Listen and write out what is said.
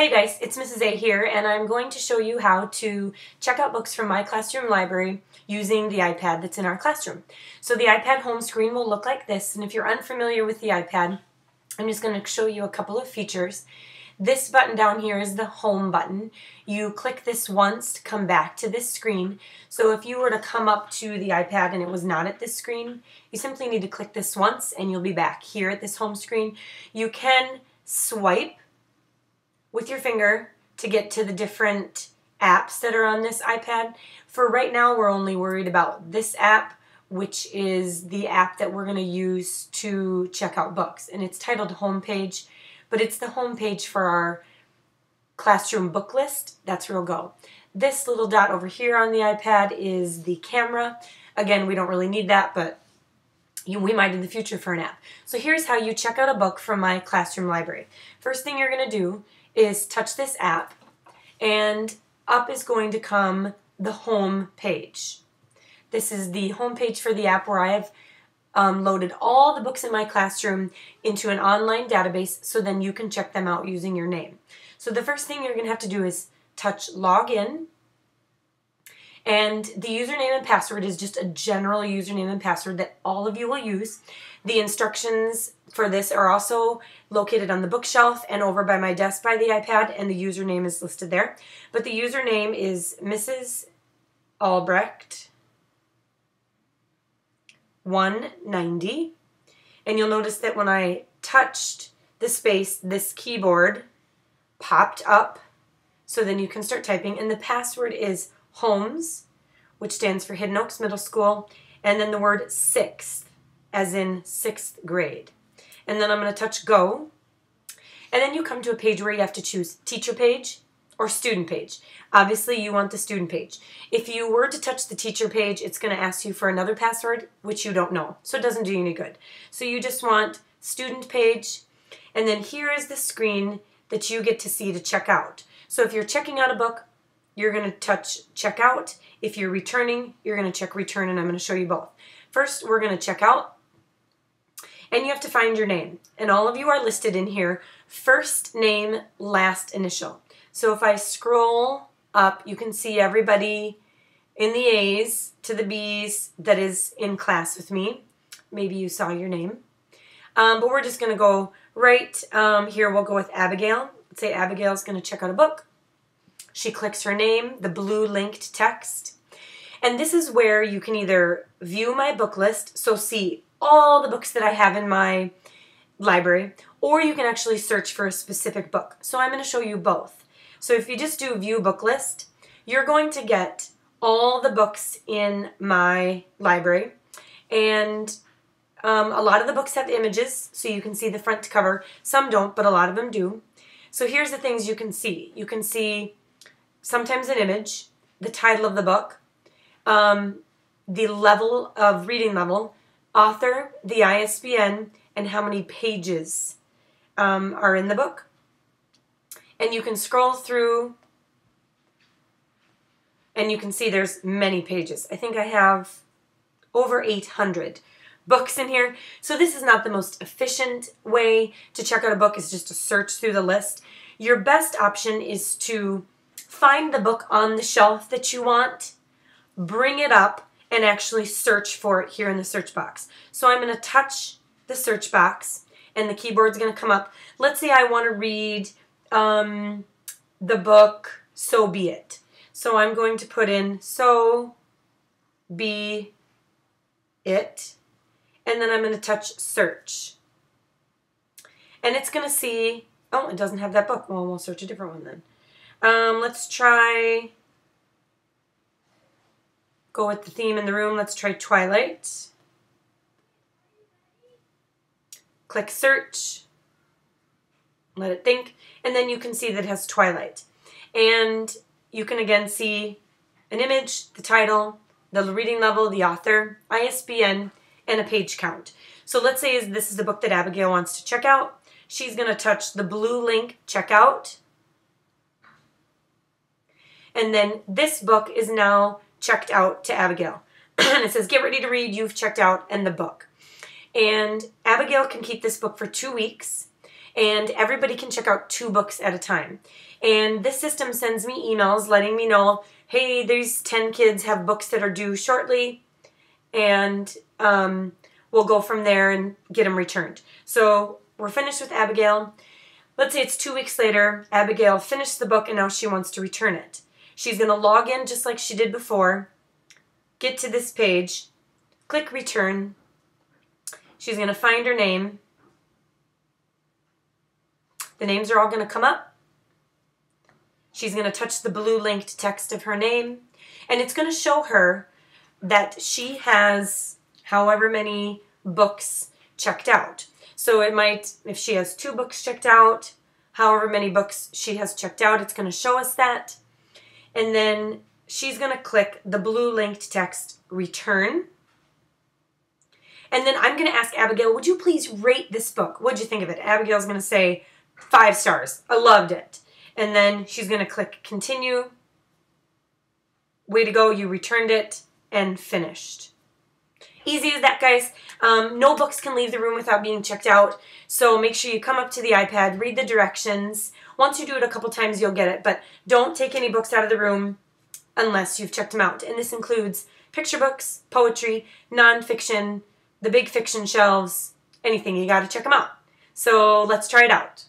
Hi guys, it's Mrs. A here and I'm going to show you how to check out books from my classroom library using the iPad that's in our classroom. So the iPad home screen will look like this and if you're unfamiliar with the iPad, I'm just going to show you a couple of features. This button down here is the home button. You click this once to come back to this screen. So if you were to come up to the iPad and it was not at this screen, you simply need to click this once and you'll be back here at this home screen. You can swipe with your finger to get to the different apps that are on this iPad. For right now, we're only worried about this app, which is the app that we're going to use to check out books. And it's titled Homepage, but it's the homepage for our classroom book list. That's where we'll go. This little dot over here on the iPad is the camera. Again, we don't really need that, but you, we might in the future for an app. So here's how you check out a book from my classroom library. First thing you're going to do is touch this app and up is going to come the home page. This is the home page for the app where I have um, loaded all the books in my classroom into an online database so then you can check them out using your name. So the first thing you're going to have to do is touch login and the username and password is just a general username and password that all of you will use. The instructions for this are also located on the bookshelf and over by my desk by the iPad, and the username is listed there. But the username is Mrs. Albrecht 190. And you'll notice that when I touched the space, this keyboard popped up. So then you can start typing. And the password is Holmes, which stands for Hidden Oaks Middle School, and then the word sixth, as in sixth grade. And then I'm going to touch go. And then you come to a page where you have to choose teacher page or student page. Obviously, you want the student page. If you were to touch the teacher page, it's going to ask you for another password, which you don't know. So it doesn't do you any good. So you just want student page. And then here is the screen that you get to see to check out. So if you're checking out a book, you're going to touch checkout. If you're returning, you're going to check return, and I'm going to show you both. First, we're going to check out, and you have to find your name. And all of you are listed in here, first name, last initial. So if I scroll up, you can see everybody in the A's to the B's that is in class with me. Maybe you saw your name. Um, but we're just going to go right um, here. We'll go with Abigail. Let's say Abigail's going to check out a book. She clicks her name, the blue linked text. And this is where you can either view my book list, so see all the books that I have in my library, or you can actually search for a specific book. So I'm going to show you both. So if you just do view book list, you're going to get all the books in my library. And um, a lot of the books have images, so you can see the front cover. Some don't, but a lot of them do. So here's the things you can see. You can see sometimes an image, the title of the book, um, the level of reading level, author, the ISBN, and how many pages um, are in the book. And you can scroll through and you can see there's many pages. I think I have over 800 books in here. So this is not the most efficient way to check out a book is just to search through the list. Your best option is to find the book on the shelf that you want, bring it up, and actually search for it here in the search box. So I'm going to touch the search box and the keyboard's going to come up. Let's say I want to read um, the book So Be It. So I'm going to put in So Be It and then I'm going to touch search. And it's going to see, oh, it doesn't have that book. Well, we'll search a different one then. Um, let's try, go with the theme in the room. Let's try Twilight. Click search. Let it think. And then you can see that it has Twilight. And you can again see an image, the title, the reading level, the author, ISBN, and a page count. So let's say this is the book that Abigail wants to check out. She's going to touch the blue link, check out. And then this book is now checked out to Abigail. and it says, get ready to read, you've checked out, and the book. And Abigail can keep this book for two weeks. and everybody can check out two books at a time. And this system sends me emails letting me know, hey, these 10 kids have books that are due shortly, and um, we'll go from there and get them returned. So we're finished with Abigail. Let's say it's two weeks later, Abigail finished the book and now she wants to return it. She's going to log in just like she did before, get to this page, click return. She's going to find her name. The names are all going to come up. She's going to touch the blue linked text of her name, and it's going to show her that she has however many books checked out. So it might, if she has two books checked out, however many books she has checked out, it's going to show us that. And then she's going to click the blue linked text return. And then I'm going to ask Abigail, would you please rate this book? What'd you think of it? Abigail's going to say five stars. I loved it. And then she's going to click continue. Way to go, you returned it and finished. Easy as that, guys. Um, no books can leave the room without being checked out. So make sure you come up to the iPad, read the directions. Once you do it a couple times, you'll get it. But don't take any books out of the room unless you've checked them out. And this includes picture books, poetry, nonfiction, the big fiction shelves, anything. You got to check them out. So let's try it out.